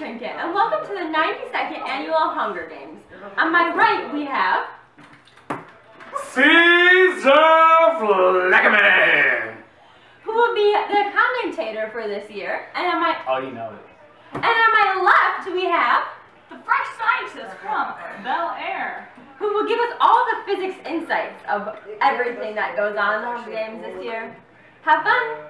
Trinket, and welcome to the 92nd Annual Hunger Games. On my right, we have... Caesar Flickerman! Who will be the commentator for this year, and on my... Oh, you know it. And on my left, we have... The fresh scientist from Bel Air. Who will give us all the physics insights of everything that goes on in the Hunger Games this year. Have fun!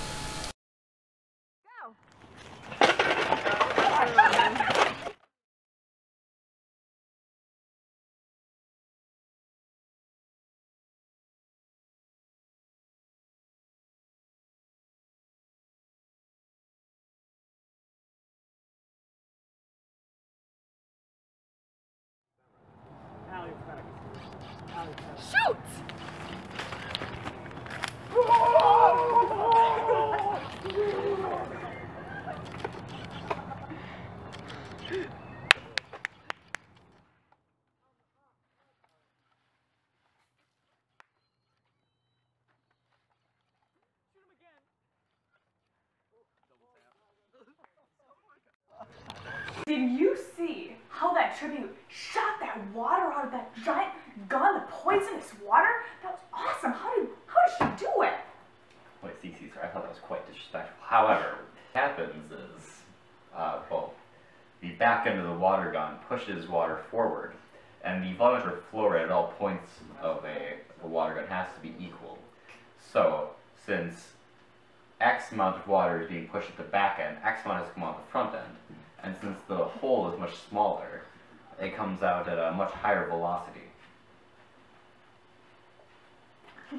Did you see how that tribute shot that water out of that giant gun, the poisonous water? That was awesome. How did how did she do it? Wait, see, sir. I thought that was quite disrespectful. However, what happens is, uh, well, the back end of the water gun pushes water forward, and the volumetric flow rate at all points of a, a water gun has to be equal. So, since X amount of water is being pushed at the back end, X amount has to come out the front end, and since the hole is much smaller, it comes out at a much higher velocity.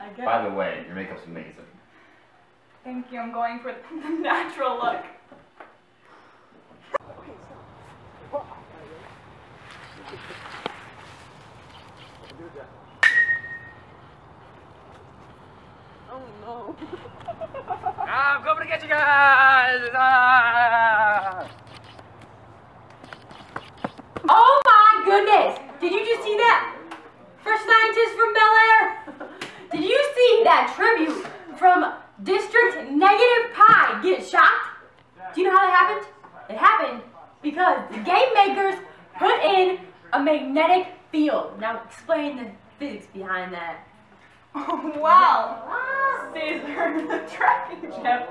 I By the way, your makeup's amazing. Thank you. I'm going for the natural look. Oh no. I'm coming to get you guys! Ah! Oh my goodness! Did you just see that? First scientist from Bel Air! Did you see that tribute from District Negative Pi get shot? Do you know how that happened? It happened because the game makers put in a magnetic field. Now explain the physics behind that. wow. Caesar, the tracking chip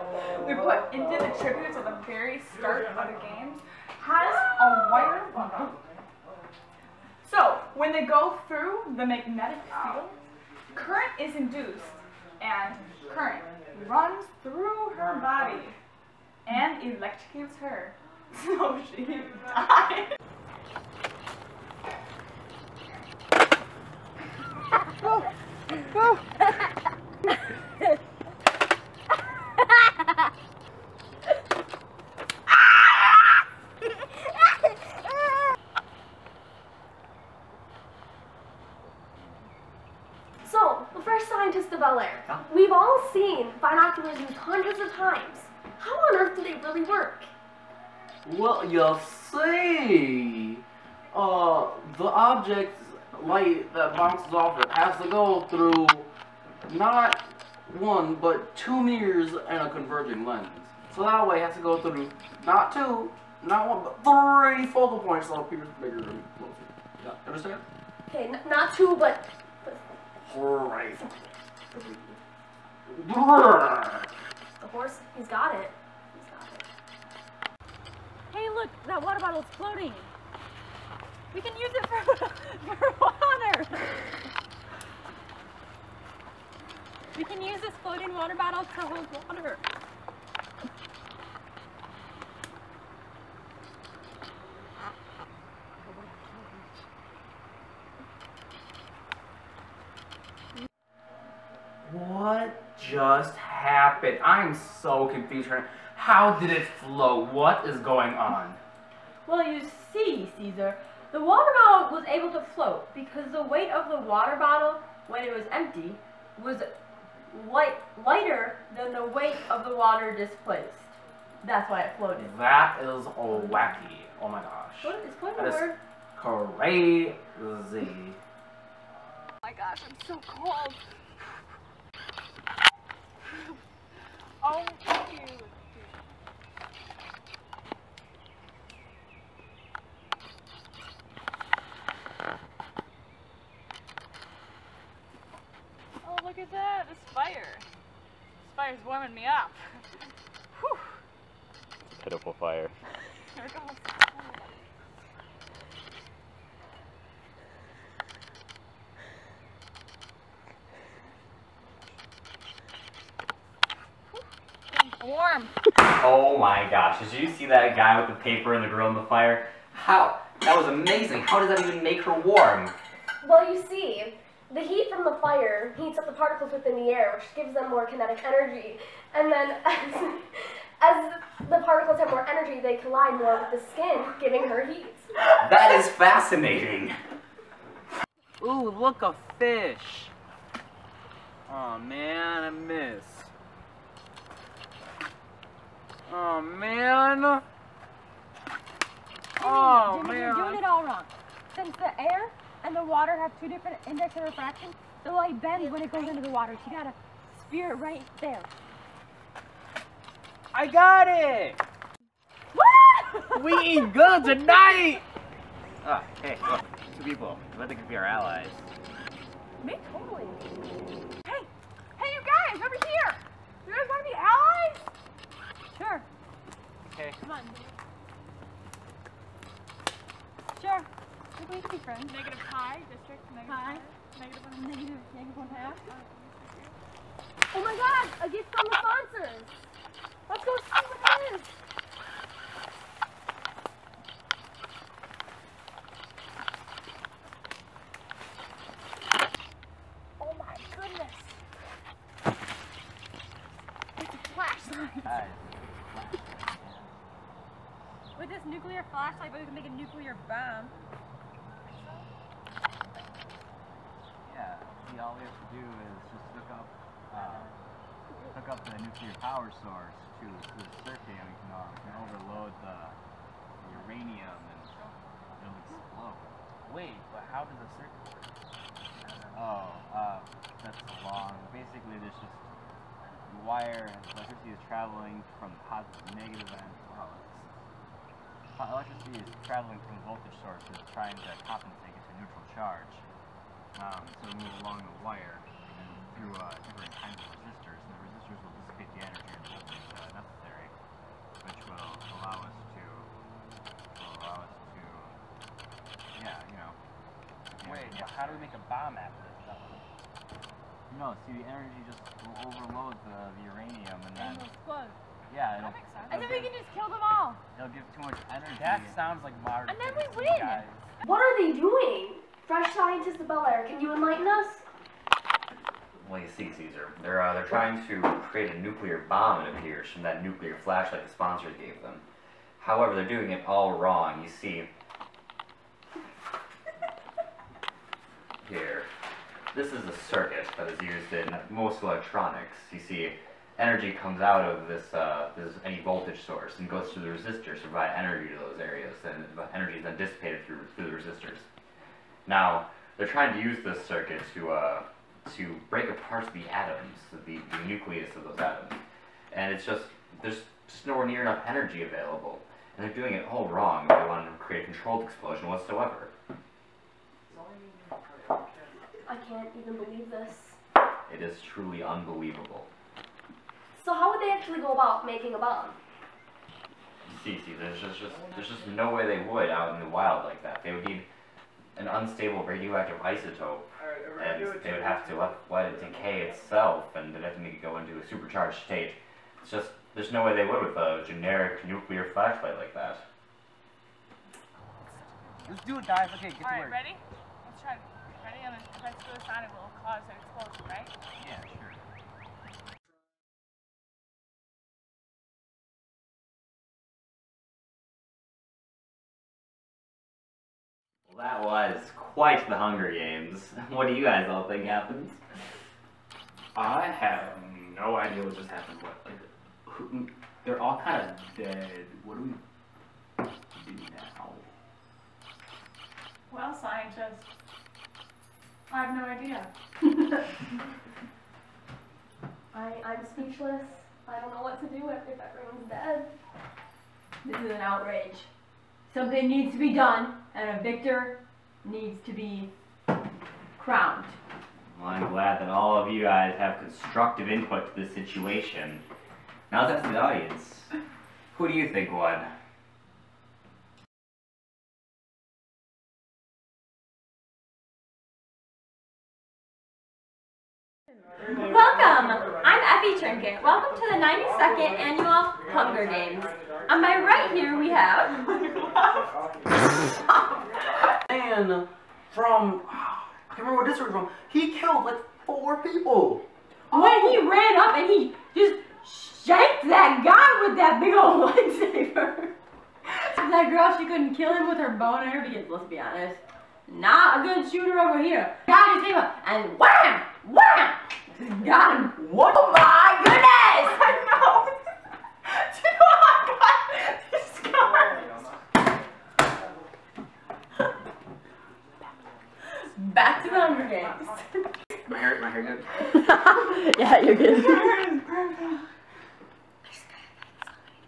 we put into the tributes at the very start of the games has a wire loop. So when they go through the magnetic field, current is induced and current runs through her body and electrocutes her. So she dies. So, the first scientist of Bel Air. We've all seen binoculars used hundreds of times. How on earth do they really work? Well, you see, uh, the object light that bounces off it has to go through not one but two mirrors and a converging lens. So that way it has to go through not two, not one, but three focal points so it appears bigger and closer. Yeah, understand? Okay, n- not two, but Right. the horse, he's got it. He's got it. Hey, look, that water bottle's floating. We can use it for, for water. We can use this floating water bottle to hold water. What just I'm so confused right now. How did it flow? What is going on? Well, you see, Caesar, the water bottle was able to float because the weight of the water bottle when it was empty was light, lighter than the weight of the water displaced. That's why it floated. That is wacky. Oh my gosh. What is going That is crazy. Oh my gosh, I'm so cold. Oh. Oh, look at that, this fire. This fire's warming me up. Whew. Pitiful fire. Here it goes. Warm. Oh my gosh, did you see that guy with the paper and the girl in the fire? How? That was amazing. How does that even make her warm? Well, you see, the heat from the fire heats up the particles within the air, which gives them more kinetic energy. And then as, as the particles have more energy, they collide more with the skin, giving her heat. That is fascinating. Ooh, look, a fish. Oh man, I missed. Oh man. Oh Jimmy, you're doing man. it all wrong. Since the air and the water have two different index of refraction, the light bends when it goes into the water. So you gotta spear it right there. I got it. we eat good tonight. Oh, hey, look, two people. I think could be our allies. Me totally. Hey, hey, you guys, over here. You guys want to be allies? Sure, Okay. come on. Sure. We can be friends. Negative pi, district, negative Pi. pi, negative one. Negative, negative one half. Oh my god, a gift from the sponsors. Let's go see what it is. Oh my goodness. It's a flashlight. Hi. With this nuclear flashlight, we can make a nuclear bomb. Yeah, see, all we have to do is just hook up, uh, hook up the nuclear power source to, to the circuit, and we can, uh, we can overload the, the uranium, and it'll explode. Wait, but how does the circuit work? Oh, uh, that's long. Basically, there's just the wire, electricity is traveling from positive to negative end. Wow, it's, po- electricity is traveling from voltage sources, trying to compensate it to neutral charge. Um, so we move along the wire and through uh, different kinds of resistors, and the resistors will dissipate the energy and voltage uh, necessary, which will allow us to will allow us to yeah, you know. Wait, yeah. how do we make a bomb after this? stuff? No, see, the energy just will overload the, the uranium, and then And it'll explode. Yeah, it'll, That makes sense. And then we can just kill them all. it'll give too much energy. That sounds like modern. And then we physics to me, win. Guys. What are they doing? Fresh scientist of Bel Air, can you enlighten us? Well, you see, Caesar, they're uh, they're trying to create a nuclear bomb. It appears from that nuclear flashlight the sponsors gave them. However, they're doing it all wrong. You see, here, this is a circuit that is used in most electronics. You see, energy comes out of this uh, this any voltage source and goes through the resistors to provide energy to those areas, and the energy is then dissipated through through the resistors. Now, they're trying to use this circuit to uh, to break apart the atoms, the, the nucleus of those atoms, and it's just there's just nowhere near enough energy available, and they're doing it all wrong. They want to create a controlled explosion whatsoever. I can't even believe this. It is truly unbelievable. So how would they actually go about making a bomb? See, see, there's just, just there's just no way they would out in the wild like that. They would need an unstable radioactive isotope, and they would have to let, let it decay itself, and they'd have to make it go into a supercharged state. It's just there's no way they would with a generic nuclear flashlight like that. Let's do it, guys. Okay, get to All right, work. ready? Let's try. Ready? And then if I screw this on, it will cause an explosion, right? Yeah, sure. Well, that was quite the Hunger Games. What do you guys all think happened? I have no idea what just happened. What? Like, who, They're all kind of dead. What do we do now? Well, scientists, I have no idea. I, I'm speechless. I don't know what to do if, if everyone's dead. This is an outrage. Something needs to be done, and a victor needs to be crowned. Well, I'm glad that all of you guys have constructive input to this situation. Now that's the audience. Who do you think won? Trinket. Welcome to the 92nd Annual Hunger Games. On my right here we have... And from I can't remember what district from. He killed like four people. Oh, when he ran up and he just shanked that guy with that big old lightsaber. that girl, she couldn't kill him with her bow and arrow because, let's be honest, not a good shooter over here. Got his name up and wham! Wham! Got him. What? Oh my goodness! I know. Do you know how I got these scars? Back to the Hunger Games. My hair, my hair good. yeah, you're good.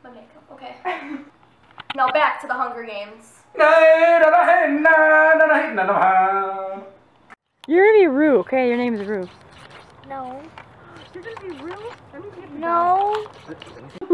My makeup, okay. now back to the Hunger Games. You're gonna be Rue, okay? Your name is Rue. No. You're gonna be Rue? No.